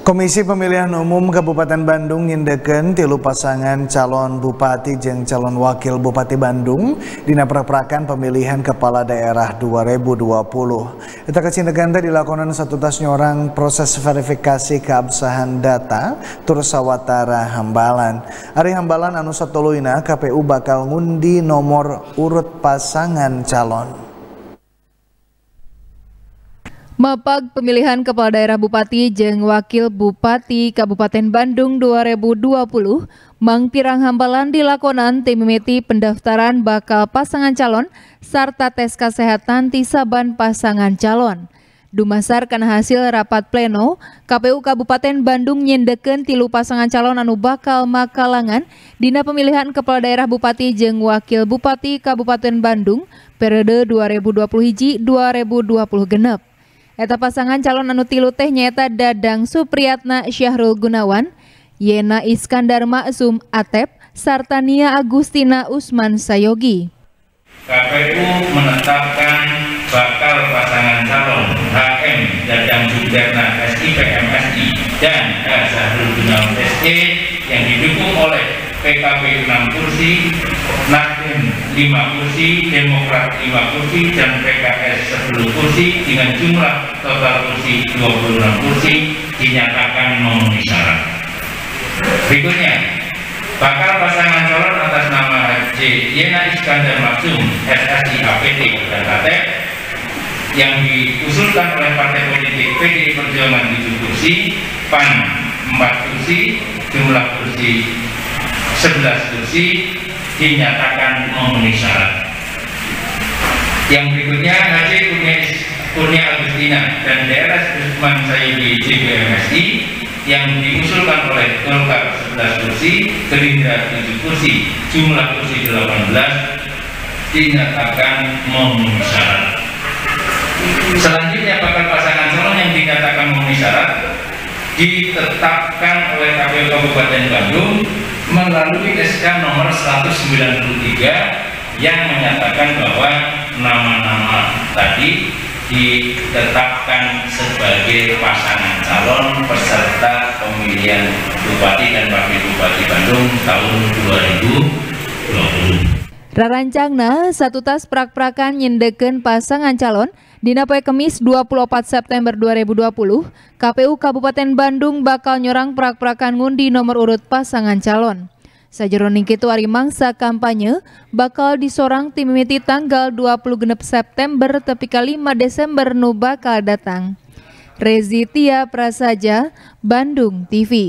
Komisi Pemilihan Umum Kabupaten Bandung nyindeken tilu pasangan calon bupati jeung calon wakil bupati Bandung dina perakan pemilihan kepala daerah 2020. Eta kacindekan teh dilakonan satu tas nyorang proses verifikasi keabsahan data terus sawatara hambalan. Ari hambalan anu KPU bakal ngundi nomor urut pasangan calon. Mapag pemilihan kepala daerah bupati jeng wakil bupati Kabupaten Bandung 2020 Mang Pirang Hambalan dilakonan tim mimiti pendaftaran bakal pasangan calon serta tes kesehatan tisaban pasangan calon. Dumasar karena hasil rapat pleno, KPU Kabupaten Bandung nyendeken tilu pasangan calon anu bakal makalangan dina pemilihan kepala daerah bupati jeng wakil bupati Kabupaten Bandung periode 2020 2020 genep. Eta pasangan calon anu tilu teh nyata Dadang Supriyatna Syahrul Gunawan, Yena Iskandar Maksum Atep, serta Nia Agustina Usman Sayogi. KPU menetapkan bakal pasangan calon HM Dadang Supriyatna SIP MSI dan. Syahrul Gunawan SE yang didukung oleh PKB 6 kursi, Nasdem 5 kursi, Demokrat 5 kursi, dan PKS 10 kursi dengan jumlah total kursi 26 kursi dinyatakan memenuhi syarat. Berikutnya, bakal pasangan calon atas nama Haji Yena Iskandar Maksum, SSI APT dan KTP yang diusulkan oleh partai politik PDI Perjuangan 7 kursi, PAN 4 kursi, jumlah kursi 11 kursi dinyatakan memenuhi syarat. Yang berikutnya Haji Kurnia, Kurnia Agustina dan daerah Usman Sayyidi JBMSI yang diusulkan oleh Golkar 11 kursi, Gerindra 7 kursi, jumlah kursi 18 dinyatakan memenuhi syarat. Selanjutnya bakal pasangan calon yang dinyatakan memenuhi syarat ditetapkan oleh KPU Kabupaten Bandung melalui SK nomor 193 yang menyatakan bahwa nama-nama tadi ditetapkan sebagai pasangan calon peserta pemilihan Bupati dan Wakil Bupati Bandung tahun 2020. Rarancangna satu tas prak-prakan nyendeken pasangan calon Poe Kemis 24 September 2020, KPU Kabupaten Bandung bakal nyorang prak-prakan ngundi nomor urut pasangan calon. Sajeroning kitu ari mangsa kampanye bakal disorang tim mimiti tanggal 20 genep September tepi ka 5 Desember nu bakal datang. Rezi Tia Prasaja, Bandung TV.